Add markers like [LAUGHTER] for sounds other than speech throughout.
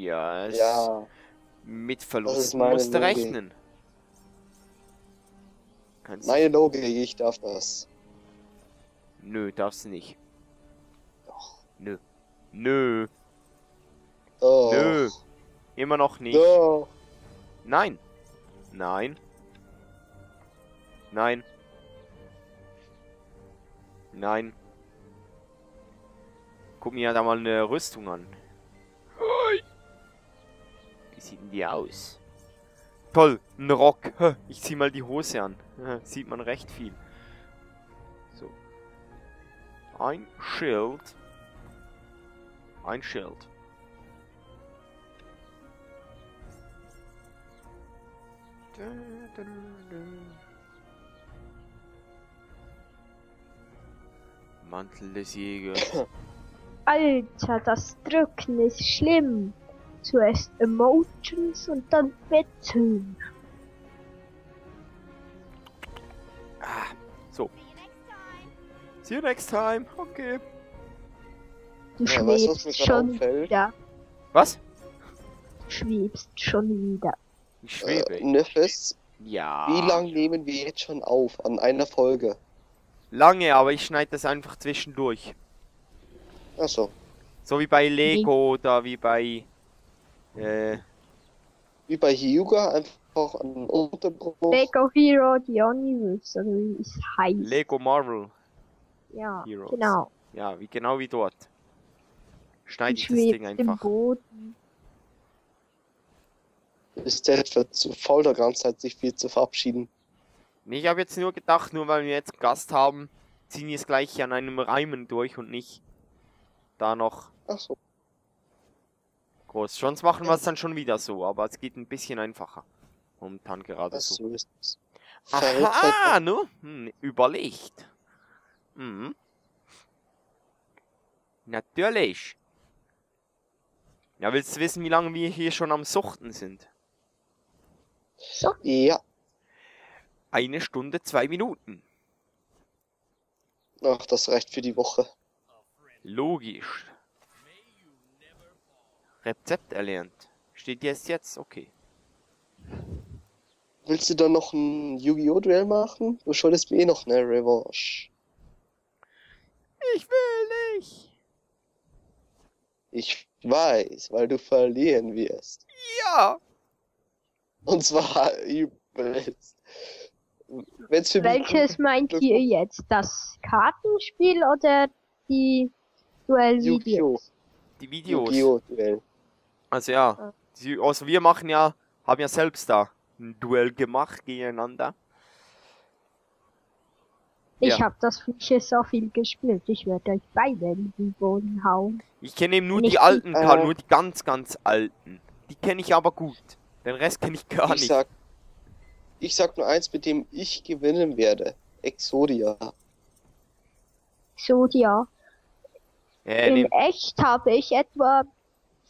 Ja, es Ja, mit meine musst du rechnen. Kannst meine Logik, ich darf das. Nö, darfst du nicht. Doch. Nö. Nö. Doch. Nö. Immer noch nicht. Doch. Nein. Nein. Nein. Nein. Guck mir da mal eine Rüstung an. Die aus? Toll, ein Rock. Ich zieh mal die Hose an. Sieht man recht viel. So. Ein Schild. Ein Schild. Mantel des Jägers. [COUGHS] Alter, das Drücken ist schlimm. Zuerst Emotions und dann Wetzeln. Ah, so. See you next time. Okay. Du Ja, weißt schwebst gerade schon wieder. Was? Du schwebst schon wieder. Ich schwebe. Äh, Nefes, ja. wie lang nehmen wir jetzt schon auf an einer Folge? Lange, aber ich schneide das einfach zwischendurch. Achso, So wie bei Lego oder wie bei. Äh, wie bei Hyuga, einfach an Unterbruch. Lego Hero The Universe, oder wie es heißt. Lego Marvel. ja, Heroes. genau. Ja, wie genau wie dort. Schneide ich das Ding schwebst im einfach. Boden. Ist der zu faul der ganze Zeit, sich viel zu verabschieden. Nee, ich habe jetzt nur gedacht, nur weil wir jetzt einen Gast haben, ziehen wir es gleich an einem Reimen durch und nicht da noch Achso, groß. Sonst machen wir es dann schon wieder so, aber es geht ein bisschen einfacher. Momentan gerade das so. ist Aha, ne? Hm, überlegt. Mhm. Natürlich. Ja, willst du wissen, wie lange wir hier schon am Suchten sind? Ja, Eine Stunde, zwei Minuten. ach, das reicht für die Woche. Logisch. Rezept erlernt. Steht jetzt jetzt? Okay. Willst du dann noch ein Yu-Gi-Oh! Duell machen? Du schuldest mir eh noch eine Revanche. Ich will nicht. Ich weiß, weil du verlieren wirst. Ja. Und zwar übelst. Welches meint ihr jetzt? Das Kartenspiel oder die Duellvideos? Yu-Gi-Oh! Die Videos. Yu-Gi-Oh! Duell. Also ja. Die, also wir machen ja, haben ja selbst da ein Duell gemacht gegeneinander. Ich Ja. habe das früher so viel gespielt. Ich werde euch beide in den Boden hauen. Ich kenne eben nur Nicht die alten, äh, nur die ganz, ganz alten. Die kenne ich aber gut. Den Rest kenne ich gar Ich nicht. sag, ich sag nur eins, mit dem ich gewinnen werde. Exodia. So, ja. äh, In nehm, echt habe ich etwa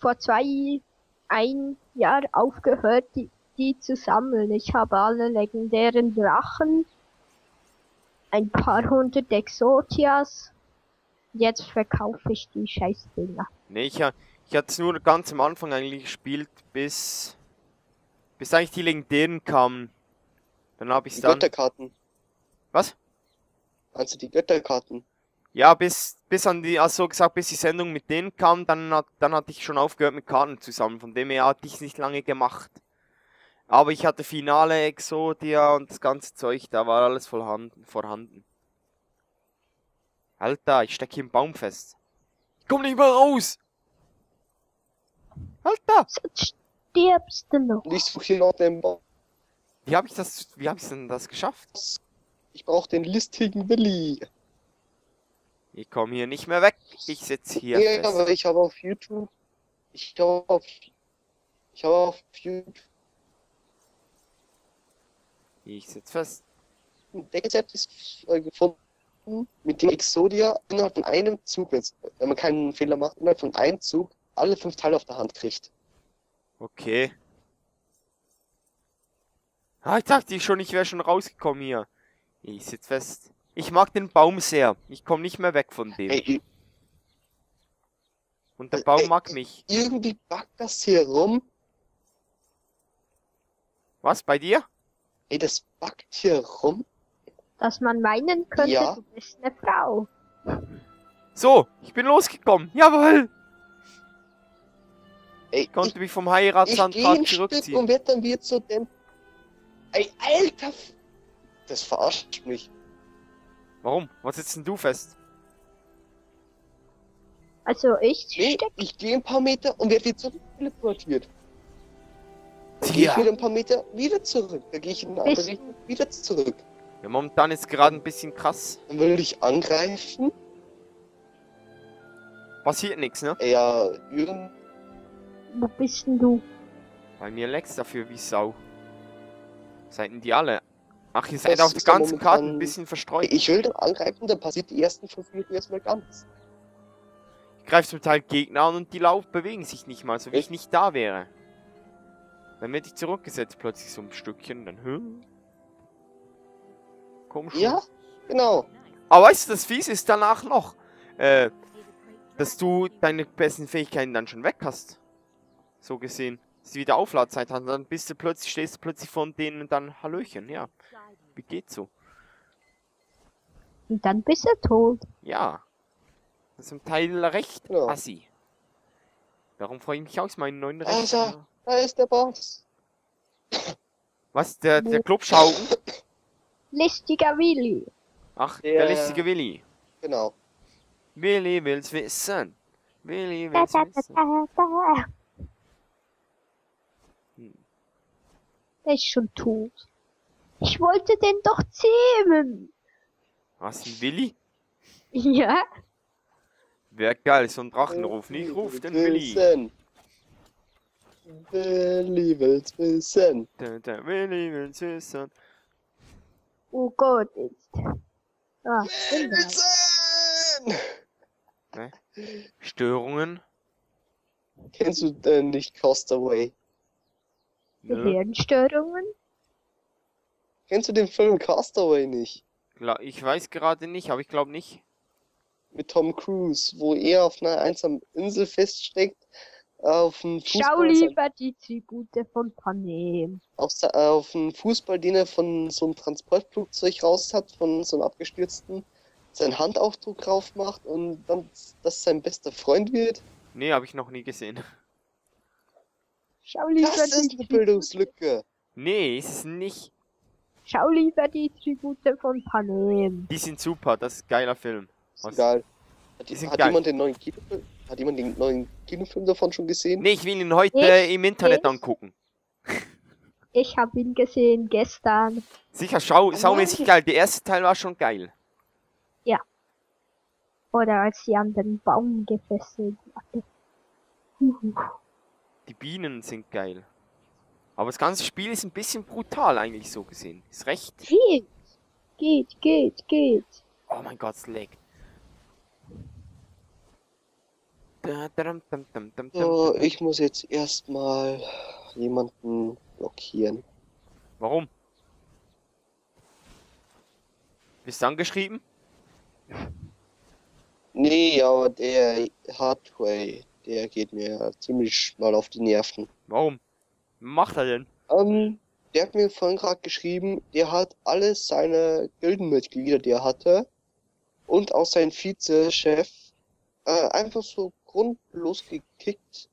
vor zwei, ein Jahr aufgehört, die, die zu sammeln. Ich habe alle legendären Drachen, ein paar hundert Exotias. Jetzt verkaufe ich die Scheißdinger. nee, ich, ich hatte es nur ganz am Anfang eigentlich gespielt, bis, bis eigentlich die legendären kamen. Dann habe ich Die es dann. Götterkarten. Was? Also die Götterkarten. Ja, bis, bis an die, also gesagt, bis die Sendung mit denen kam, dann, hat, dann hatte ich schon aufgehört mit Karten zu sammeln. Von dem her hatte ich es nicht lange gemacht. Aber ich hatte Finale, Exodia und das ganze Zeug, da war alles vorhanden. vorhanden. Alter, ich stecke hier im Baum fest. Ich komm nicht mehr raus! Alter! Sonst stirbst du noch. Ich suche hier noch den Boss. Wie habe ich das, wie habe ich denn das geschafft? Ich brauche den listigen Willi. Ich komme hier nicht mehr weg. Ich sitze hier Ja, fest. aber ich habe auf YouTube. Ich habe auf. Ich habe auf YouTube Ich sitze fest. ein Rezept ist, äh, gefunden, mit dem Exodia innerhalb von einem Zug, wenn man keinen Fehler macht, innerhalb von einem Zug alle fünf Teile auf der Hand kriegt. Okay. Ah, ich dachte schon, ich wäre schon rausgekommen hier. Ich sitz fest. Ich mag den Baum sehr. Ich komme nicht mehr weg von dem. Hey, Und der Baum ey, mag mich. Irgendwie backt das hier rum. Was, bei dir? Ey, das backt hier rum. Dass man meinen könnte, Ja. du bist eine Frau. So, ich bin losgekommen. Jawohl! Ey, Ich konnte mich vom ich, ich gehe Heiratsantrag ein Stück zurückziehen. und werd dann wieder zu dem... Ey, Alter! F- Das verarscht mich. Warum? Was sitzt denn du fest? Also ich Nee, steck. ich gehe ein paar Meter und werde wieder zurück teleportiert. Dann gehe ich wieder ein paar Meter wieder zurück. Dann gehe ich in eine andere Richtung wieder zurück. Ja, momentan ist gerade ein bisschen krass. Dann will ich angreifen. Passiert nichts, ne? Ja, irgend... Wo bist denn du? Bei mir leckt's dafür wie Sau. Seid denn die alle? Ach, ihr Das seid auf der ganzen Karte ein bisschen verstreut. Ich will dann angreifen, dann passiert die ersten fünf Minuten erstmal ganz. Ich greife zum Teil Gegner an und die Lauf bewegen sich nicht mal, so wie ich nicht da wäre. Dann werde ich zurückgesetzt plötzlich so ein Stückchen, dann hä? Komisch. Ja, genau. Aber weißt du, das Fies ist danach noch, äh, dass du deine besten Fähigkeiten dann schon weg hast. So gesehen. Dass die wieder Aufladzeit haben, dann bist du plötzlich, stehst du plötzlich von denen und dann Hallöchen, ja. Wie geht's so? Und dann bist du tot. Ja. Das ist zum Teil recht Genau. assi. Darum freue ich mich aus meinen neuen Also. Rechten. Da ist der Boss. Was, der, der Clubschauken? Listiger Willi. Ach, Der- der listige Willi. Genau. Willi will's wissen. Willi Da, will's da, da, wissen. da, da. Hm. Der ist schon tot. Ich wollte den doch zähmen. Was, ein Willi? Ja? Wär geil, so ein Drachenruf. Äh, Ich ruf den Willi. Willi will's wissen. Der, der Willi will's wissen. Oh Gott, jetzt. Ah, bereit. Wissen! Störungen? Kennst du denn nicht Castaway? Nö. Gehirnstörungen? Kennst du den Film Castaway nicht? Ich weiß gerade nicht, aber ich glaube nicht. Mit Tom Cruise, wo er auf einer einsamen Insel feststeckt, auf einen Schau Fußball, lieber die Tribute von Panem. auf, se- auf einen Fußball, den er von so einem Transportflugzeug raus hat, von so einem abgestürzten, seinen Handaufdruck drauf macht und dann das sein bester Freund wird. Nee, habe ich noch nie gesehen. Schau lieber Das ist die eine Tribute. Bildungslücke. Nee, ist es nicht. Schau lieber die Tribute von Panem. Die sind super, das ist ein geiler Film. Ist Was? egal. Hat, Die hat geil. jemand den neuen Kinofilm, hat jemand den neuen Kinofilm davon schon gesehen? Nee, ich will ihn heute Ich- im Internet ich- angucken. Ich hab ihn gesehen gestern. Sicher, schau, saumäßig geil. Der erste Teil war schon geil. Oder als sie an den Baum gefesselt wurde. Die Bienen sind geil. Aber das ganze Spiel ist ein bisschen brutal eigentlich so gesehen. Ist recht. Geht, geht, geht, geht. Oh mein Gott, es leckt. So, ich muss jetzt erstmal jemanden blockieren. Warum? Bist du angeschrieben? Nee, aber der Hardway, der geht mir ziemlich mal auf die Nerven. Warum? Macht er denn? Ähm, der hat mir vorhin gerade geschrieben, der hat alle seine Gildenmitglieder, die er hatte, und auch seinen Vizechef, äh, einfach so grundlos gekickt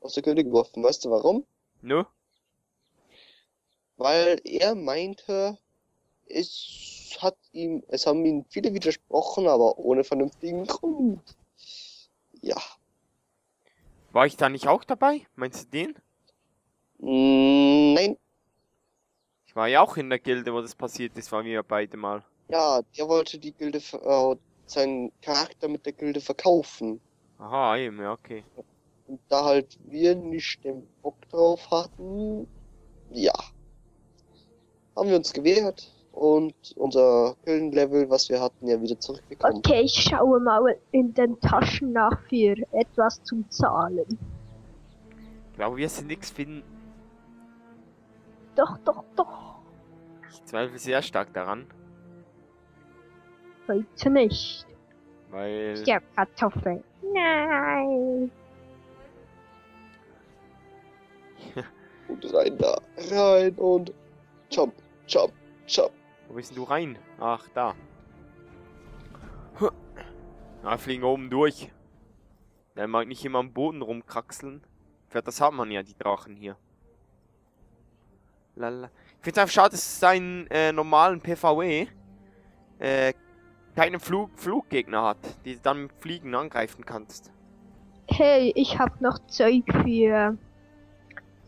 aus der Gilde geworfen. Weißt du warum? Nö? Weil er meinte, es hat ihm, es haben ihm viele widersprochen, aber ohne vernünftigen Grund. Ja. War ich da nicht auch dabei? Meinst du den? Mm, Nein, Ich war ja auch in der Gilde, wo das passiert ist, waren wir ja beide mal. ja, der wollte die Gilde, äh, seinen Charakter mit der Gilde verkaufen. Aha, eben, ja, okay. Und da halt wir nicht den Bock drauf hatten, ja, haben wir uns gewehrt und unser Gildenlevel, was wir hatten, ja wieder zurückbekommen. Okay, ich schaue mal in den Taschen nach für etwas zum Zahlen. Ich glaube, wir sind nichts finden. Doch, doch, doch. Ich zweifle sehr stark daran, Heute nicht. weil Ja, Kartoffeln. Nein. Und [LAUGHS] rein da. Rein und jump, jump, jump. Wo bist denn du rein? Ach, da. Na, fliegen oben durch. Der mag nicht immer am Boden rumkraxeln. Für das hat man ja, die Drachen hier. Lala. Ich finde es einfach schade, dass es seinen äh, normalen PvE äh, keine Flug Fluggegner hat, die du dann mit Fliegen angreifen kannst. Hey, ich hab noch Zeug für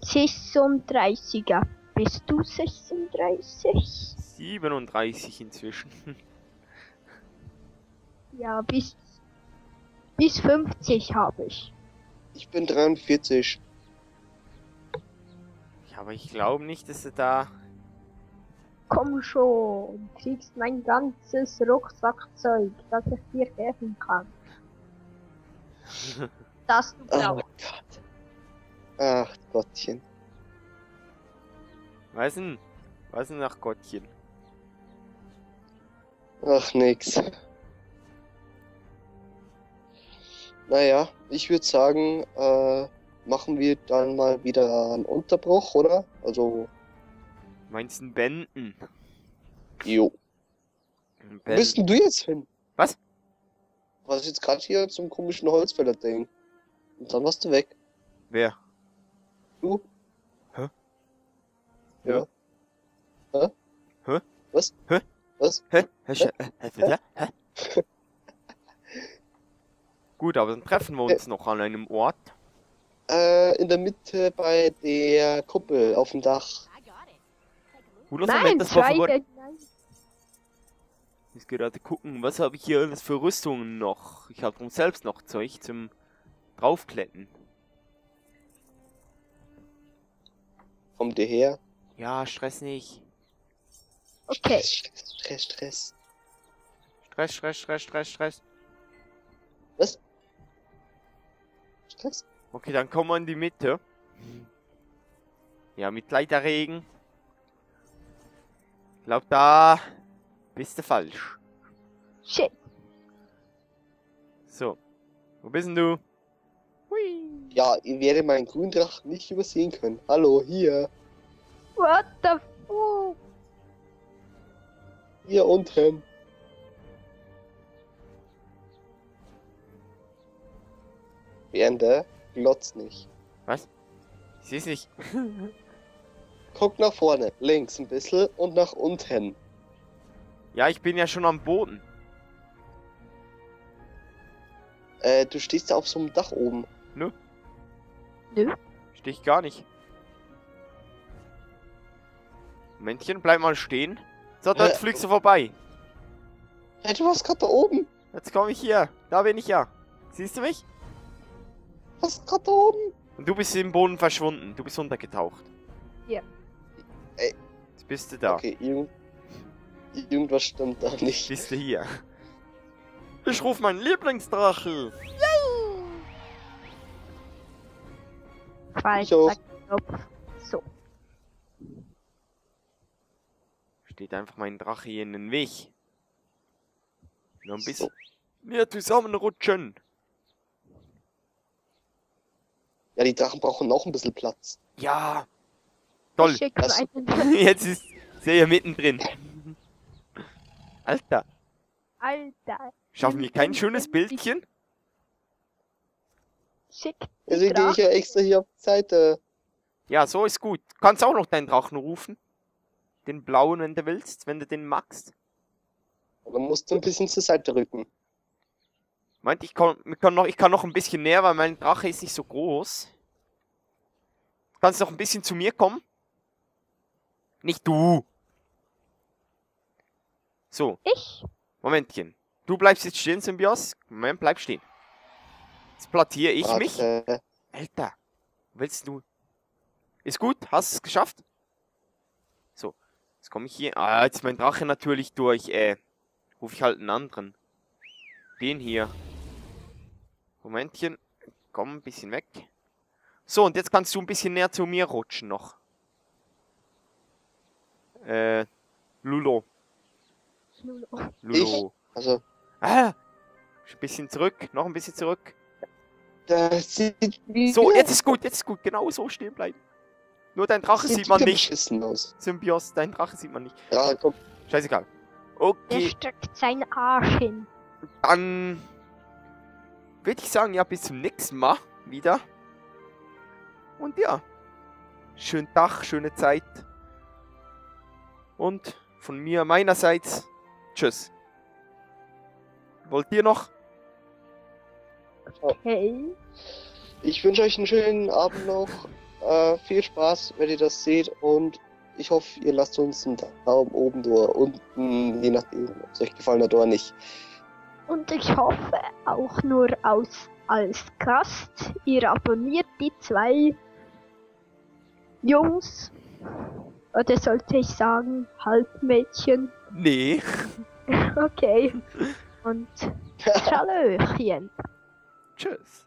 36er. Bist du 36? 37 inzwischen. [LAUGHS] Ja, bis, bis 50 habe ich. Ich bin 43. ja, aber ich glaube nicht, dass du da... Komm schon, du kriegst mein ganzes Rucksackzeug, das ich dir geben kann. [LAUGHS] Das du Oh brauchst. Gott. Ach Gottchen. Was denn? Was denn nach Gottchen? Ach nix. Naja, ich würde sagen, äh, machen wir dann mal wieder einen Unterbruch, oder? Also, Meinst du Bänden? jo. Wo bist denn du jetzt hin? Was? Was jetzt gerade hier zum komischen Holzfäller-Ding? Und dann warst du weg. Wer? Du? Hä? Ja. Hä? Hä? Was? Hä? Was? Hä? Hä? Hä? Hä? Hä? Hä? [LAUGHS] Gut, aber dann treffen wir uns noch an einem Ort. Äh, in der Mitte bei der Kuppel auf dem Dach. Oder Nein, das war zwei, verboten. nein. Ich muss gerade gucken, was habe ich hier alles für Rüstungen noch? Ich habe drum selbst noch Zeug zum draufkletten. Komm dir her. Ja, Stress nicht. Okay, Stress, Stress, Stress. Stress, Stress, Stress, Stress, Stress. Was? Stress? Okay, dann kommen wir in die Mitte. Ja, mit Leiterregen. Ich glaube, da bist du falsch. shit. So. Wo bist denn du? Hui. Ja, ihr werdet meinen Gründrachen nicht übersehen können. Hallo, hier. What the fuck? Hier unten. Werde, glotz nicht. Ich seh's nicht. [LAUGHS] Guck nach vorne, links ein bisschen und nach unten. Ja, ich bin ja schon am Boden. Äh, du stehst da auf so einem Dach oben. Nö. Steh ich gar nicht. Momentchen, bleib mal stehen. So, dort Hä? fliegst du vorbei. Hey, du warst gerade da oben. Jetzt komme ich hier. Da bin ich ja. Siehst du mich? Du warst gerade da oben. Und du bist im Boden verschwunden. Du bist untergetaucht. Ja. Ey. Jetzt bist du da. Okay, irgend... irgendwas stimmt da nicht. Bist du hier. Ich ruf meinen Lieblingsdrache. Ich auch. Steht einfach mein Drache hier in den Weg. Noch ein bisschen. Wir zusammenrutschen. Ja, die Drachen brauchen noch ein bisschen Platz. Ja. Toll. [LAUGHS] Jetzt ist sehr mittendrin. Alter. Alter. Schaffen wir kein schönes Bildchen? Schick. Deswegen gehe ich ja extra hier auf die Seite. Ja, so ist gut. Du kannst auch noch deinen Drachen rufen. Den blauen, wenn du willst, wenn du den magst. Dann musst du ein bisschen zur Seite rücken. Meint, ich kann, ich kann, noch, ich kann noch ein bisschen näher, weil mein Drache ist nicht so groß. Kannst noch ein bisschen zu mir kommen? Nicht du. So, Ich? Momentchen. Du bleibst jetzt stehen, Symbios. Moment, bleib stehen. Jetzt plattiere ich mich. Warte. Alter, willst du? Ist gut, hast es geschafft? Jetzt komme ich hier. Ah, jetzt ist mein Drache natürlich durch. Äh, ruf ich halt einen anderen. Den hier. Momentchen. Komm ein bisschen weg. So, und jetzt kannst du ein bisschen näher zu mir rutschen noch. Äh, Lulo. Lulu. Lulo. Also, Ah! Ein bisschen zurück, noch ein bisschen zurück. Das sieht So, jetzt ist gut, jetzt ist gut. Genau so stehen bleiben. Nur dein Drache sieht man wieder nicht. aus. Symbios, dein Drache sieht man nicht. Ja, komm. Scheißegal. Der Okay, streckt seinen Arsch hin. dann würde ich sagen, ja, bis zum nächsten Mal wieder. Und ja, schönen Tag, schöne Zeit. Und von mir meinerseits, tschüss. Wollt ihr noch? Okay. Ich wünsche euch einen schönen Abend noch. Äh, viel Spaß, wenn ihr das seht. Und ich hoffe, ihr lasst uns einen Daumen oben oder unten, je nachdem, ob es euch gefallen hat oder nicht. Und ich hoffe auch nur aus, als Gast, ihr abonniert die zwei Jungs. Oder sollte ich sagen, Halbmädchen. Nee. [LAUGHS] Okay. Und [LAUGHS] Tschallöchen. Tschüss.